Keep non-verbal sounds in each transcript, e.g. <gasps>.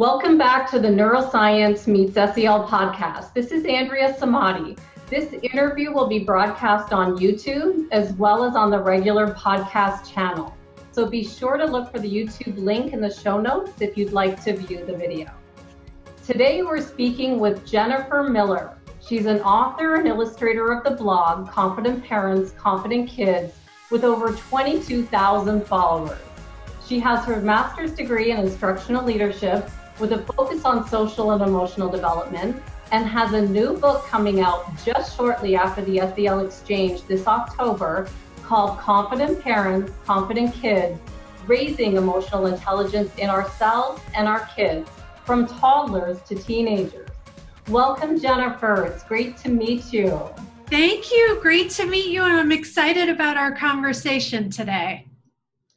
Welcome back to the Neuroscience Meets SEL podcast. This is Andrea Samadi. This interview will be broadcast on YouTube as well as on the regular podcast channel. So be sure to look for the YouTube link in the show notes if you'd like to view the video. Today we're speaking with Jennifer Miller. She's an author and illustrator of the blog Confident Parents, Confident Kids with over 22,000 followers. She has her master's degree in instructional leadership with a focus on social and emotional development and has a new book coming out just shortly after the SEL Exchange this October called Confident Parents, Confident Kids Raising Emotional Intelligence in Ourselves and Our Kids from Toddlers to Teenagers. Welcome, Jennifer. It's great to meet you. Thank you. Great to meet you. And I'm excited about our conversation today.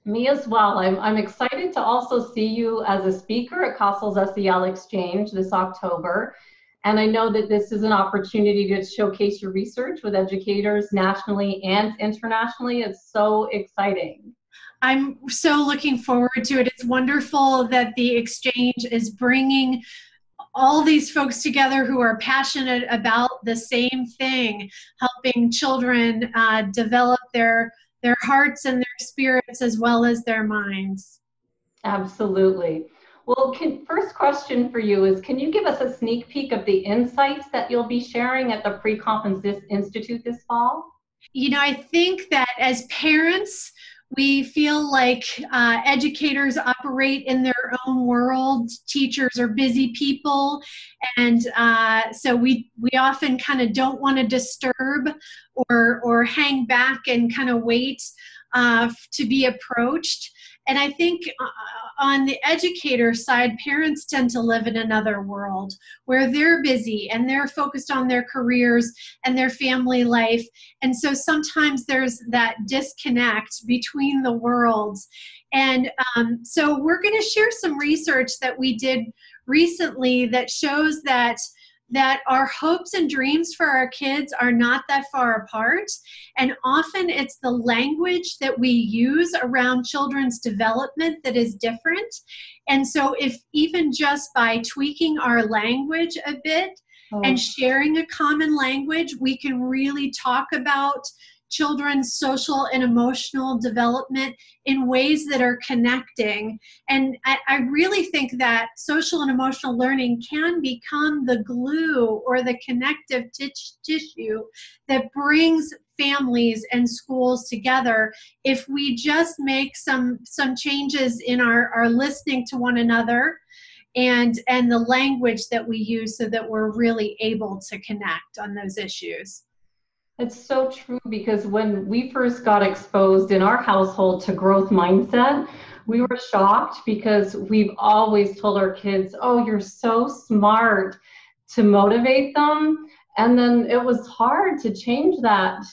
Me as well. I'm, I'm excited to also see you as a speaker at CASEL's SEL Exchange this October. And I know that this is an opportunity to showcase your research with educators nationally and internationally. It's so exciting. I'm so looking forward to it. It's wonderful that the exchange is bringing all these folks together who are passionate about the same thing, helping children uh, develop their their hearts and their spirits as well as their minds. Absolutely. Well, can, first question for you is can you give us a sneak peek of the insights that you'll be sharing at the Pre-Conference Institute this fall? You know, I think that as parents, we feel like uh, educators operate in their own world. Teachers are busy people. And uh, so we we often kind of don't want to disturb or or hang back and kind of wait uh, to be approached. And I think uh, on the educator side, parents tend to live in another world where they're busy and they're focused on their careers and their family life. And so sometimes there's that disconnect between the worlds. And um, so we're going to share some research that we did recently that shows that that our hopes and dreams for our kids are not that far apart. And often it's the language that we use around children's development that is different. And so, if even just by tweaking our language a bit, oh. and sharing a common language, we can really talk about children's social and emotional development in ways that are connecting. And I, I, really think that social and emotional learning can become the glue or the connective t- tissue that brings families and schools together if we just make some some changes in our, our listening to one another and and the language that we use so that we're really able to connect on those issues it's so true because when we first got exposed in our household to growth mindset, we were shocked because we've always told our kids, oh, you're so smart to motivate them. And then it was hard to change that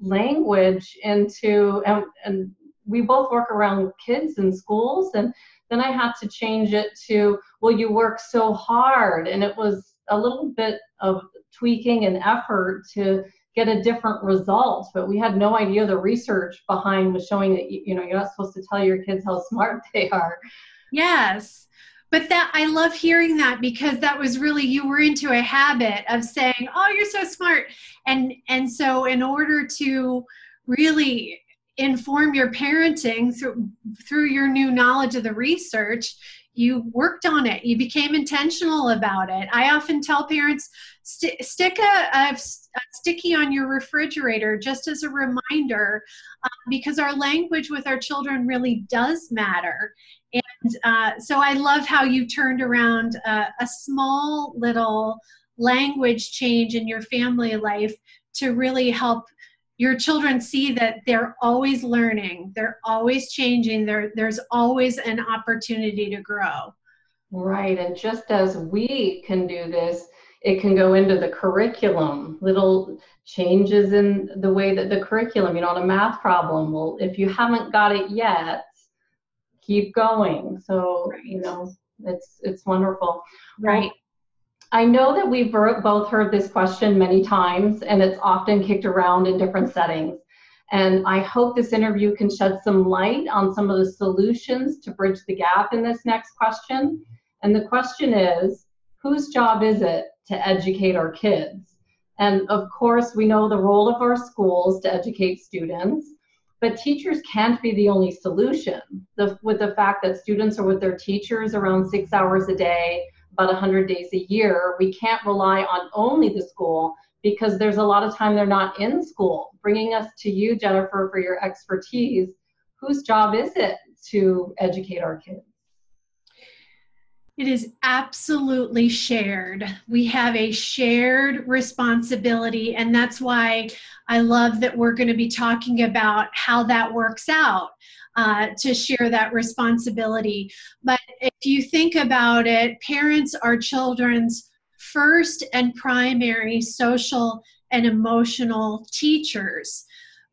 language into, and, and we both work around kids in schools. And then I had to change it to, well, you work so hard. And it was a little bit of tweaking and effort to get a different result but we had no idea the research behind was showing that you know you're not supposed to tell your kids how smart <laughs> they are. Yes. But that i love hearing that because that was really you were into a habit of saying oh you're so smart. And and so in order to really inform your parenting through through your new knowledge of the research you worked on it. You became intentional about it. I often tell parents st- stick a, a, a, sticky on your refrigerator just as a reminder uh, because our language with our children really does matter and uh, so i love how you turned around a, a small little language change in your family life to really help your children see that they're always learning, they're always changing, there, there's always an opportunity to grow. Right, and just as we can do this, it can go into the curriculum, little changes in the way that the curriculum, you know, on a math problem. Well, if you haven't got it yet, keep going. So, right. you know, it's it's wonderful. Right. Well, I know that we've both heard this question many times and it's often kicked around in different settings. And I hope this interview can shed some light on some of the solutions to bridge the gap in this next question. And the question is whose job is it to educate our kids? And of course, we know the role of our schools to educate students, but teachers can't be the only solution. The, with the fact that students are with their teachers around six hours a day, about 100 days a year, we can't rely on only the school because there's a lot of time they're not in school. Bringing us to you, Jennifer, for your expertise, whose job is it to educate our kids? It is absolutely shared. We have a shared responsibility, and that's why I love that we're going to be talking about how that works out uh, to share that responsibility. But if you think about it, parents are children's first and primary social and emotional teachers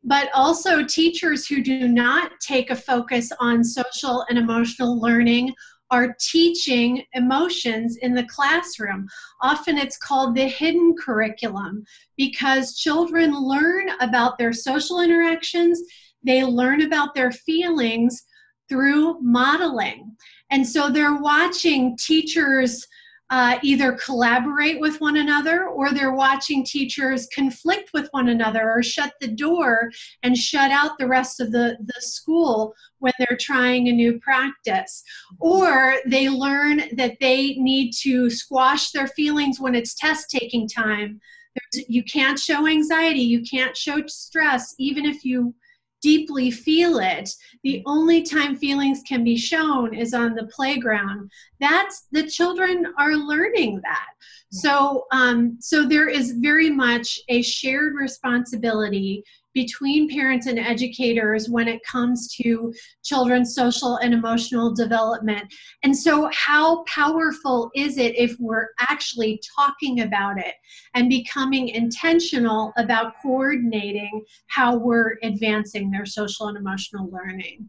but also teachers who do not take a focus on social and emotional learning are teaching emotions in the classroom. Often it's called the hidden curriculum because children learn about their social interactions, they learn about their feelings through modeling. And so they're watching teachers uh, either collaborate with one another or they're watching teachers conflict with one another or shut the door and shut out the rest of the, the school when they're trying a new practice. Or they learn that they need to squash their feelings when it's test taking time. There's, you can't show anxiety, you can't show stress, even if you deeply feel it. The only time feelings can be shown is on the playground. That's the children are learning that. So, um, so there is very much a shared responsibility between parents and educators when it comes to children's social and emotional development. And so, how powerful is it if we're actually talking about it and becoming intentional about coordinating how we're advancing their social and emotional learning?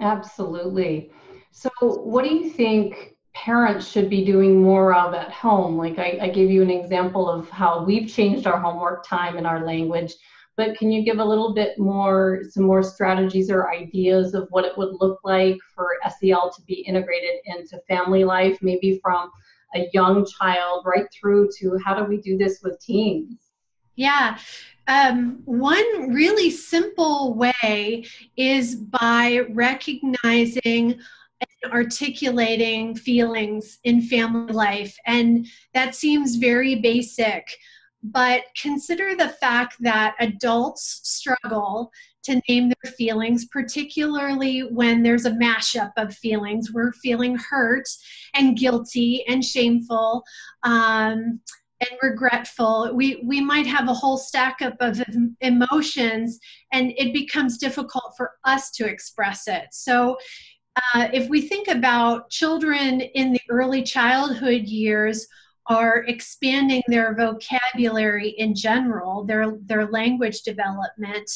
Absolutely. So, what do you think parents should be doing more of at home? Like, I, I gave you an example of how we've changed our homework time and our language but can you give a little bit more, some more strategies or ideas of what it would look like for SEL to be integrated into family life, maybe from a young child right through to how do we do this with teens? Yeah. Um, one really simple way is by recognizing and articulating feelings in family life. And that seems very basic but consider the fact that adults struggle to name their feelings, particularly when there's a mashup of feelings. We're feeling hurt and guilty and shameful. Um, and regretful we we might have a whole stack up of emotions and it becomes difficult for us to express it so uh, if we think about children in the early childhood years are expanding their vocabulary in general, their, their language development,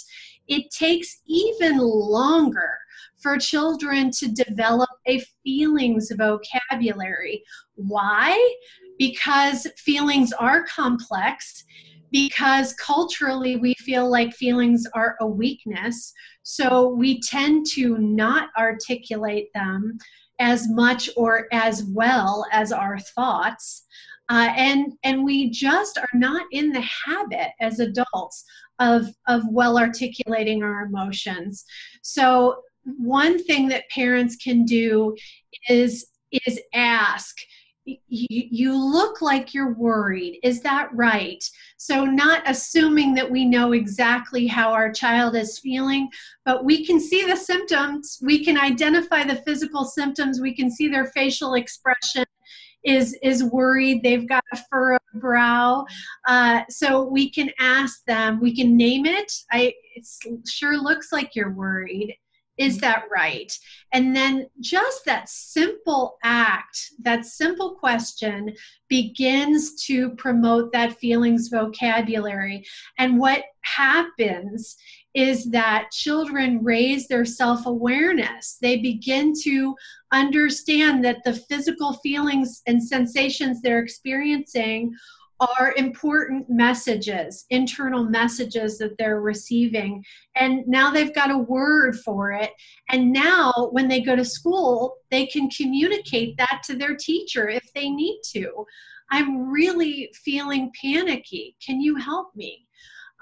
it takes even longer for children to develop a feelings vocabulary. Why? Because feelings are complex, because culturally we feel like feelings are a weakness, so we tend to not articulate them as much or as well as our thoughts. Uh, and and we just are not in the habit as adults of of well articulating our emotions so one thing that parents can do is is ask you, look like you're worried. Is that right? So, not assuming that we know exactly how our child is feeling, but we can see the symptoms. We can identify the physical symptoms. We can see their facial expression is is worried. They've got a furrowed brow. Uh, so we can ask them we can name it. I it sure looks like you're worried. Is mm-hmm. that right? And then just that simple act that simple question begins to promote that feelings vocabulary. And what happens is that children raise their self awareness. They begin to understand that the physical feelings and sensations they're experiencing are important messages, internal messages that they're receiving. And now they've got a word for it. And now when they go to school, they can communicate that to their teacher if they need to. I'm really feeling panicky. Can you help me?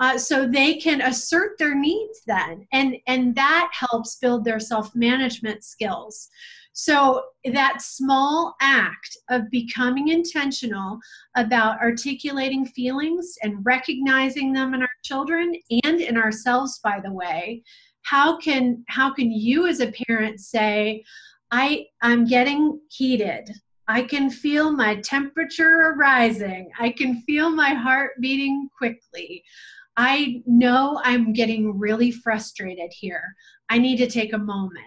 Uh, so they can assert their needs then and and that helps build their self-management skills so that small act of becoming intentional about articulating feelings and recognizing them in our children and in ourselves by the way how can how can you as a parent say i i'm getting heated I can feel my temperature rising. I can feel my heart beating quickly. I know I'm getting really frustrated here. I need to take a moment.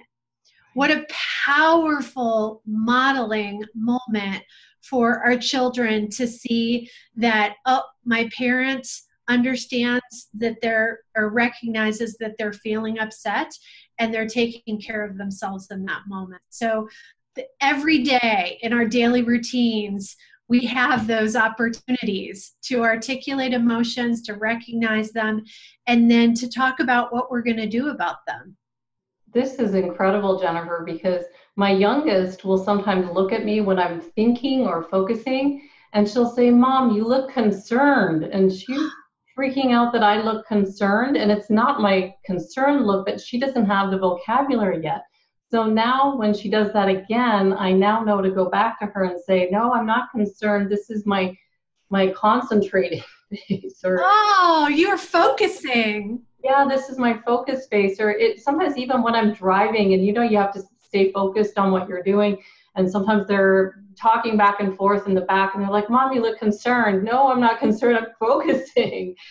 What a powerful modeling moment for our children to see that, oh, my parents understands that they're or recognizes that they're feeling upset and they're taking care of themselves in that moment. So every day in our daily routines, we have those opportunities to articulate emotions, to recognize them, and then to talk about what we're going to do about them. This is incredible, Jennifer, because my youngest will sometimes look at me when I'm thinking or focusing, and she'll say, Mom, you look concerned. And she's <gasps> freaking out that I look concerned, and it's not my concern look, but she doesn't have the vocabulary yet. So now when she does that again, I now know to go back to her and say, no, I'm not concerned. This is my my concentrating <laughs> face. Or, oh, you're focusing. Yeah, this is my focus face. Or it sometimes even when I'm driving and you know you have to stay focused on what you're doing. And sometimes they're talking back and forth in the back and they're like, Mom, you look concerned. No, I'm not concerned, I'm focusing. <laughs>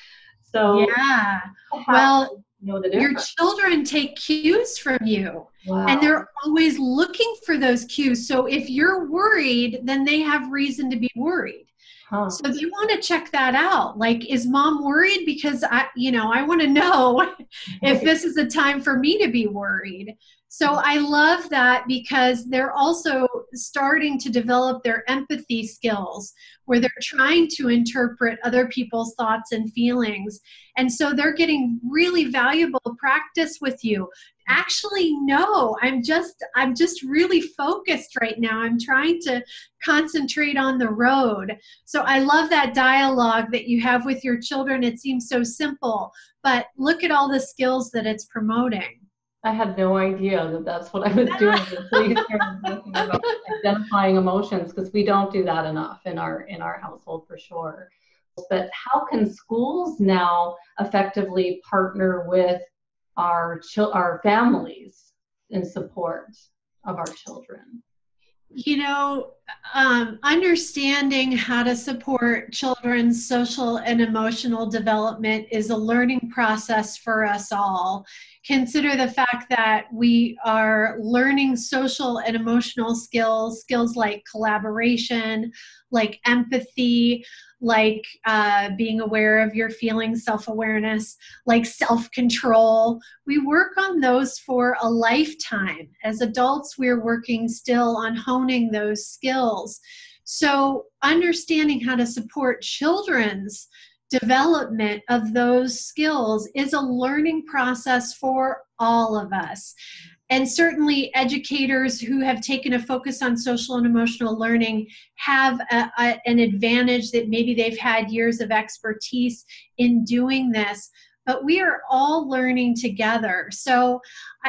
So yeah. Well know the difference. Your children take cues from you. Wow. And they're always looking for those cues. So if you're worried, then they have reason to be worried. Huh. So you want to check that out. Like, is mom worried? Because I, you know, I want to know <laughs> if this is a time for me to be worried. So I love that because they're also starting to develop their empathy skills where they're trying to interpret other people's thoughts and feelings. And so they're getting really valuable practice with you. Actually, no, I'm just I'm just really focused right now. I'm trying to concentrate on the road. So I love that dialogue that you have with your children. It seems so simple, but look at all the skills that it's promoting. I had no idea that that's what I was <laughs> doing you about identifying emotions because we don't do that enough in our in our household for sure. But how can schools now effectively partner with our chil- our families in support of our children? you know, um, understanding how to support children's social and emotional development is a learning process for us all. Consider the fact that we are learning social and emotional skills, skills like collaboration, like empathy, like uh, being aware of your feelings, self awareness, like self control. We work on those for a lifetime. As adults, we're working still on honing those skills. So, understanding how to support children's development of those skills is a learning process for all of us. And certainly educators who have taken a focus on social and emotional learning have a, a, an advantage that maybe they've had years of expertise in doing this but we are all learning together. So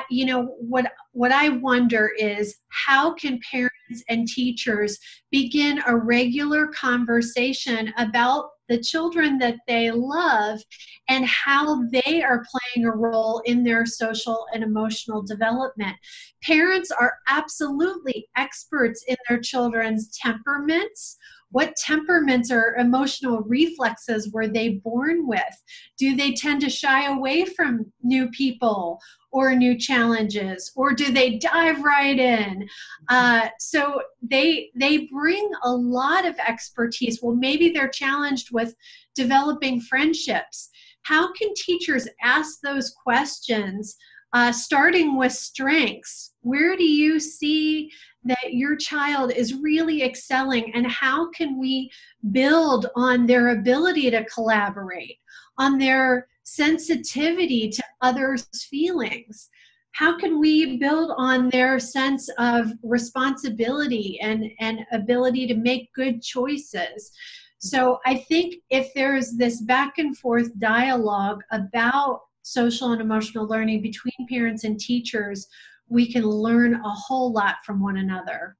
you know what what i wonder is how can parents and teachers begin a regular conversation about the children that they love and how they are playing a role in their social and emotional development. Parents are absolutely experts in their children's temperaments. What temperaments or emotional reflexes were they born with? Do they tend to shy away from new people or new challenges or do they dive right in? Uh, so they they bring a lot of expertise. Well maybe they're challenged with developing friendships. How can teachers ask those questions uh, starting with strengths where do you see that your child is really excelling and how can we build on their ability to collaborate on their sensitivity to others feelings? How can we build on their sense of responsibility and, and ability to make good choices? So i think if there's this back and forth dialogue about social and emotional learning between parents and teachers we can learn a whole lot from one another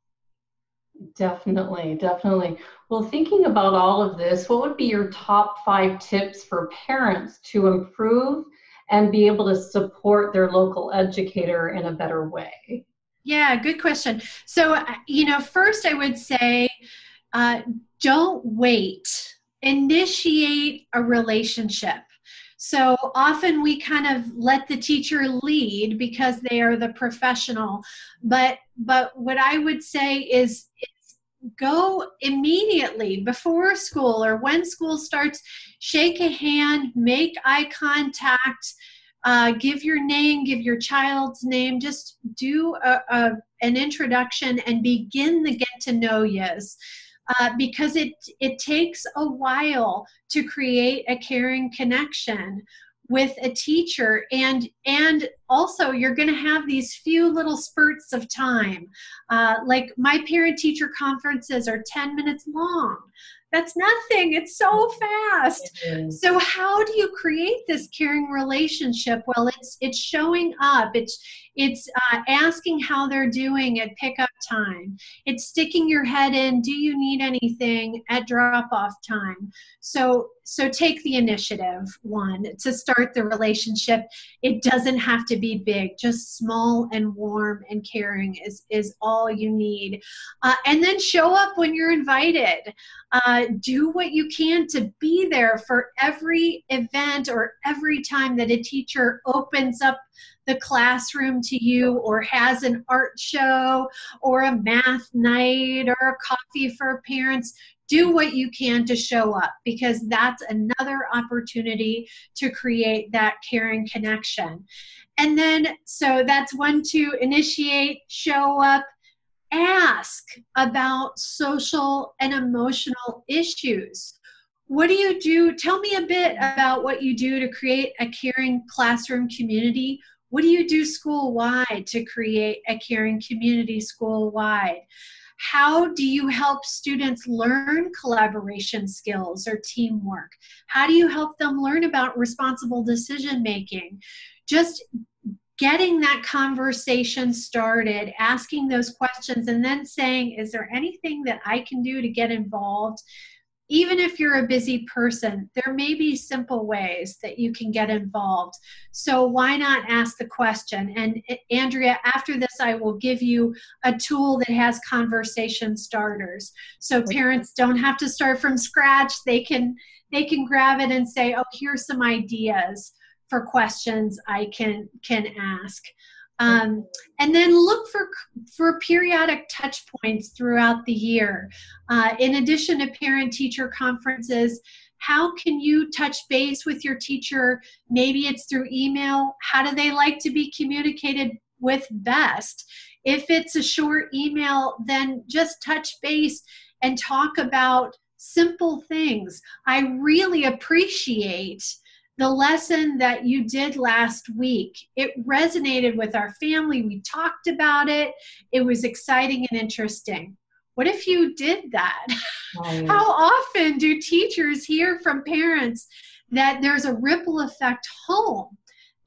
Definitely, definitely. Well, thinking about all of this, what would be your top five tips for parents to improve and be able to support their local educator in a better way? Yeah, good question. So, uh, you know, first I would say uh, don't wait, initiate a relationship. So often we kind of let the teacher lead because they are the professional. But but what I would say is, go immediately before school or when school starts, shake a hand, make eye contact, uh, give your name, give your child's name, just do a, a, an introduction and begin the get to know yous uh, because it it takes a while to create a caring connection with a teacher and and also you're going to have these few little spurts of time uh, like my parent teacher conferences are 10 minutes long that's nothing. It's so fast. so how do you create this caring relationship? Well, it's it's showing up. It's it's uh, asking how they're doing at pickup time. It's sticking your head in. Do you need anything at drop off time? So so take the initiative one to start the relationship it doesn't have to be big just small and warm and caring is is all you need uh, and then show up when you're invited uh, do what you can to be there for every event or every time that a teacher opens up the classroom to you or has an art show or a math night or a coffee for parents do what you can to show up because that's another opportunity to create that caring connection. And then, so that's one to initiate, show up, ask about social and emotional issues. What do you do? Tell me a bit about what you do to create a caring classroom community. What do you do school wide to create a caring community school wide? How do you help students learn collaboration skills or teamwork? How do you help them learn about responsible decision making? Just getting that conversation started, asking those questions, and then saying, Is there anything that I can do to get involved? Even if you're a busy person, there may be simple ways that you can get involved. So why not ask the question? And Andrea, after this, I will give you a tool that has conversation starters. So parents don't have to start from scratch. They can they can grab it and say, oh, here's some ideas for questions I can can ask. Um, and then look for for periodic touch points throughout the year. Uh, in addition to parent teacher conferences, how can you touch base with your teacher? Maybe it's through email. How do they like to be communicated with best? If it's a short email, then just touch base and talk about simple things. I really appreciate the lesson that you did last week. It resonated with our family. We talked about it. It was exciting and interesting. What if you did that? Oh, right. How often do teachers hear from parents that there's a ripple effect home?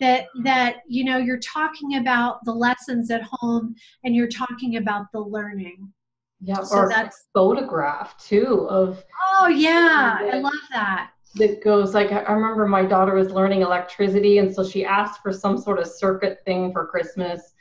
That that you know you're talking about the lessons at home and you're talking about the learning. Yeah, so or that's photograph too of Oh yeah, I love that that goes like I remember my daughter was learning electricity and so she asked for some sort of circuit thing for Christmas.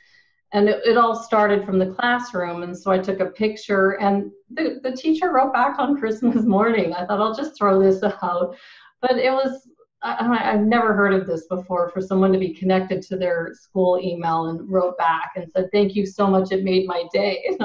And it, it all started from the classroom and so I took a picture and the, the teacher wrote back on <laughs> Christmas morning. I thought I'll just throw this out. But it was I, I've never heard of this before for someone to be connected to their school email and wrote back and said thank you so much it made my day. <laughs>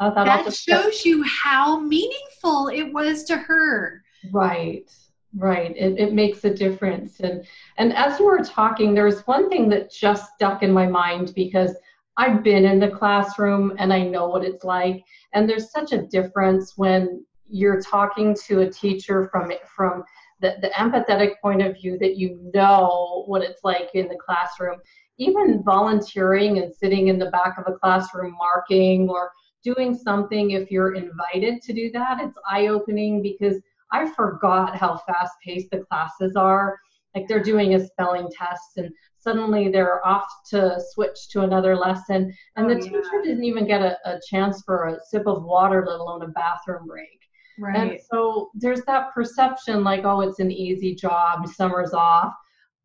I thought that shows you how meaningful it was to her. Right Right. It, it makes a difference. And and as you were talking, there's one thing that just stuck in my mind because I've been in the classroom and I know what it's like. And there's such a difference when you're talking to a teacher from from the, the empathetic point of view that you know what it's like in the classroom. Even volunteering and sitting in the back of a classroom marking or doing something if you're invited to do that, it's eye opening because I forgot how fast paced the classes are. Like they're doing a spelling test and suddenly they're off to switch to another lesson. And the oh, teacher didn't even get a, a chance for a sip of water, let alone a bathroom break. Right. And so there's that perception like, oh, it's an easy job, summer's off.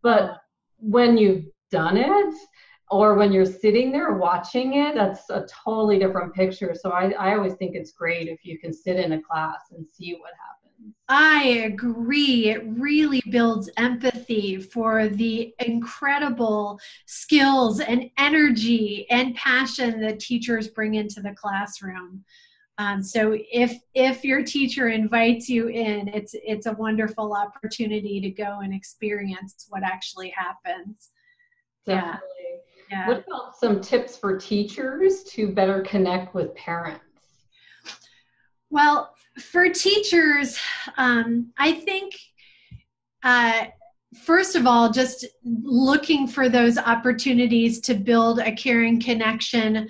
But when you've done it, or when you're sitting there watching it, that's a totally different picture. So I, I always think it's great if you can sit in a class and see what happens. I agree. It really builds empathy for the incredible skills and energy and passion that teachers bring into the classroom. Um, so if if your teacher invites you in, it's it's a wonderful opportunity to go and experience what actually happens. Definitely. Yeah. yeah. What about some tips for teachers to better connect with parents? Well, for teachers, um, I think. Uh, first of all, just looking for those opportunities to build a caring connection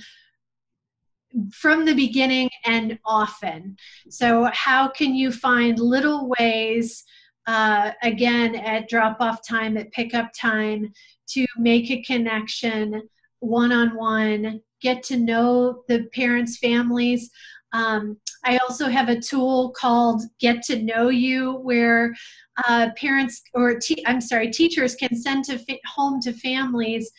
from the beginning and often. So, how can you find little ways, uh, again, at drop off time, at pickup time, to make a connection one on one, get to know the parents' families? Um, I also have a tool called Get to Know You, where uh, parents or te- I'm sorry, teachers can send to fa- home to families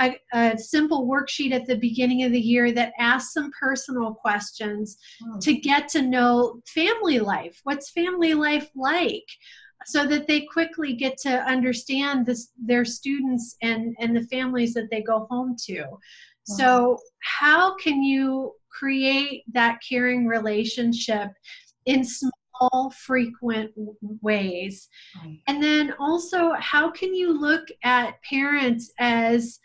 a, a, simple worksheet at the beginning of the year that asks some personal questions oh. to get to know family life. What's family life like? So that they quickly get to understand this, their students and, and the families that they go home to. So, how can you create that caring relationship in small, frequent ways? And then also, how can you look at parents as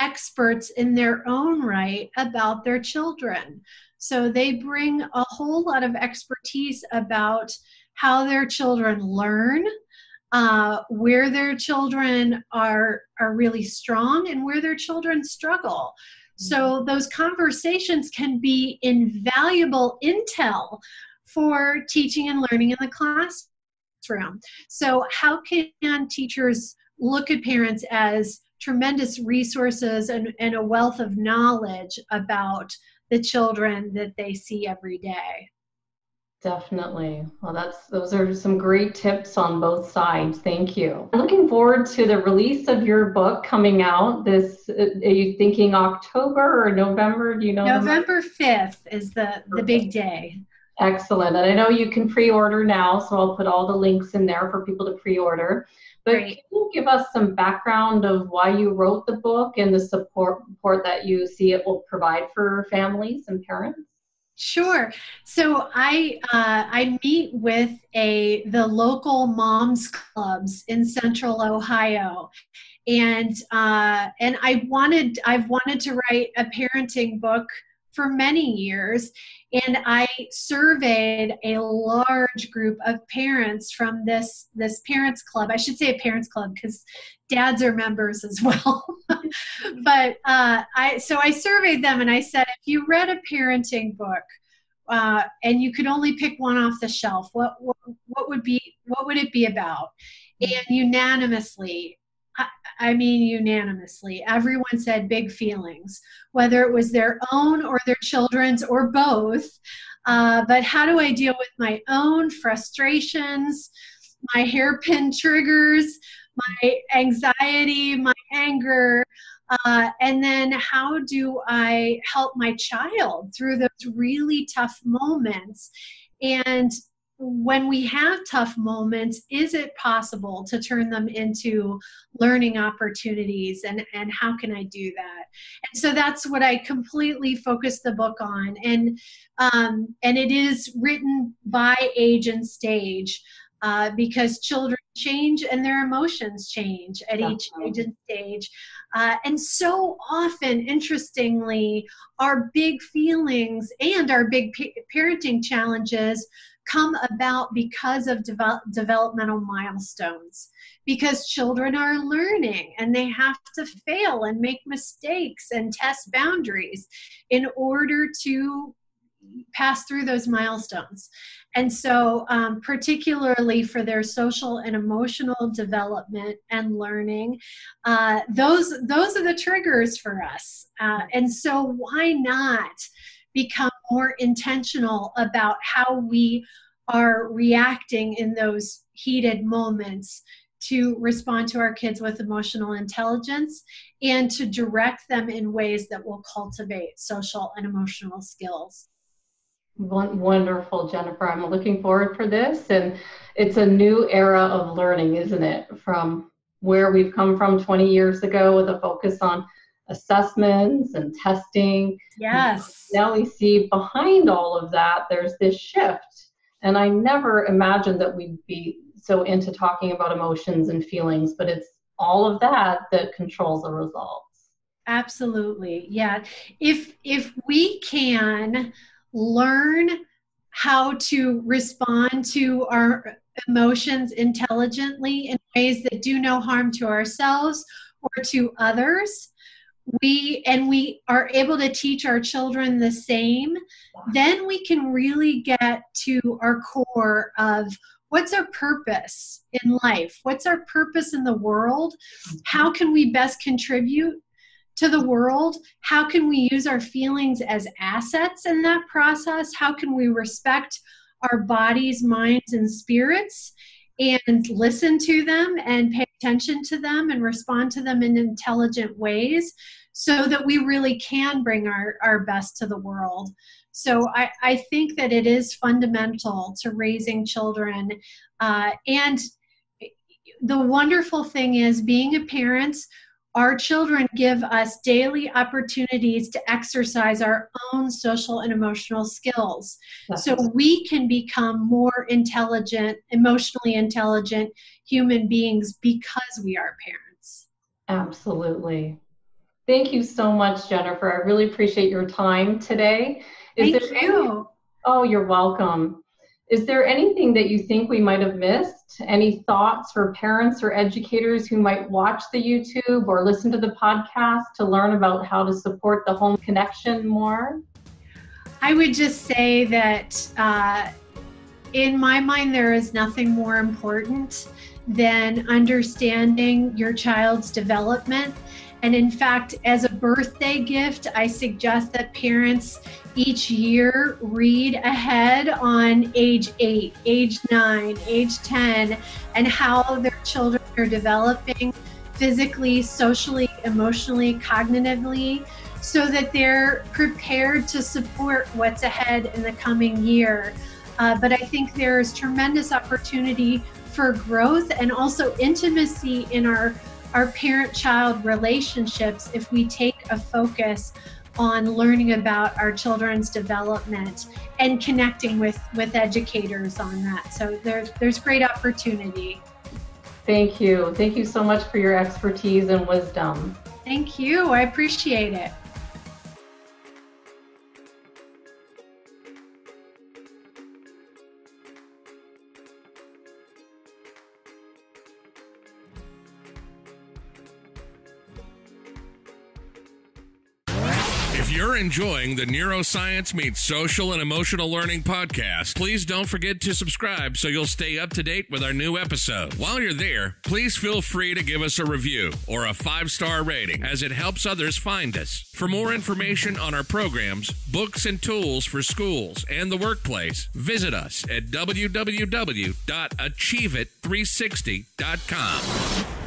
experts in their own right about their children. So they bring a whole lot of expertise about how their children learn, uh, where their children are are really strong, and where their children struggle. So those conversations can be invaluable intel for teaching and learning in the classroom. So how can teachers look at parents as tremendous resources and, and a wealth of knowledge about the children that they see every day. Definitely. Well, that's those are some great tips on both sides. Thank you. I'm looking forward to the release of your book coming out. This uh, are you thinking October or November? Do you know? November 5th is the the big day. Excellent. And I know you can pre-order now, so I'll put all the links in there for people to pre-order. But Great. can you give us some background of why you wrote the book and the support, support that you see it will provide for families and parents? Sure. So I uh, I meet with a the local moms clubs in Central Ohio, and uh, and I wanted I've wanted to write a parenting book for many years. And I surveyed a large group of parents from this, this parents club. I should say a parents club because dads are members as <laughs> well. but uh, I, so I surveyed them and I said, if you read a parenting book, uh, and you could only pick one off the shelf, what, what, what would be what would it be about? And unanimously, I mean, unanimously, everyone said big feelings, whether it was their own or their children's or both. Uh, but how do I deal with my own frustrations, my hairpin triggers, my anxiety, my anger? Uh, and then how do I help my child through those really tough moments? And when we have tough moments, is it possible to turn them into learning opportunities? And, and how can I do that? And so that's what I completely focus the book on. And, um, and it is written by age and stage uh, because children change and their emotions change at each age and stage. Uh, and so often, interestingly, our big feelings and our big p- parenting challenges come about because of developmental milestones because children are learning and they have to fail and make mistakes and test boundaries in order to pass through those milestones. And so, um, particularly for their social and emotional development and learning, uh, those those are the triggers for us. Uh, and so, why not become more intentional about how we are reacting in those heated moments to respond to our kids with emotional intelligence and to direct them in ways that will cultivate social and emotional skills. Wonderful, Jennifer. I'm looking forward for this. And it's a new era of learning, isn't it? From where we've come from 20 years ago with a focus on assessments and testing. Yes. Now we see behind all of that, there's this shift. And I never imagined that we'd be so into talking about emotions and feelings, but it's all of that that controls the results. Absolutely. Yeah. If if we can learn how to respond to our emotions intelligently in ways that do no harm to ourselves or to others we and we are able to teach our children the same then we can really get to our core of what's our purpose in life? What's our purpose in the world? How can we best contribute to the world? How can we use our feelings as assets in that process? How can we respect our bodies minds and spirits and listen to them and pay attention to them and respond to them in intelligent ways so that we really can bring our, our best to the world. So I, I think that it is fundamental to raising children uh, and the wonderful thing is being a parent our children give us daily opportunities to exercise our own social and emotional skills. So we can become more intelligent emotionally intelligent human beings because we are parents. Absolutely. Thank you so much jennifer. I really appreciate your time today. Is thank you any- oh you're welcome is there anything that you think we might have missed? Any thoughts for parents or educators who might watch the YouTube or listen to the podcast to learn about how to support the home connection more? I would just say that uh, in my mind, there is nothing more important than understanding your child's development. And in fact, as a birthday gift, I suggest that parents each year read ahead on age eight, age nine, age 10, and how their children are developing physically, socially, emotionally, cognitively, so that they're prepared to support what's ahead in the coming year. Uh, but I think there's tremendous opportunity for growth and also intimacy in our our parent child relationships if we take a focus on learning about our children's development and connecting with with educators on that. So there's there's great opportunity. Thank you. Thank you so much for your expertise and wisdom. Thank you. I appreciate it enjoying the Neuroscience Meets Social and Emotional Learning podcast, please don't forget to subscribe so you'll stay up to date with our new episode. While you're there, please feel free to give us a review or a five star rating as it helps others find us. For more information on our programs, books, and tools for schools and the workplace, visit us at www.achieveit360.com.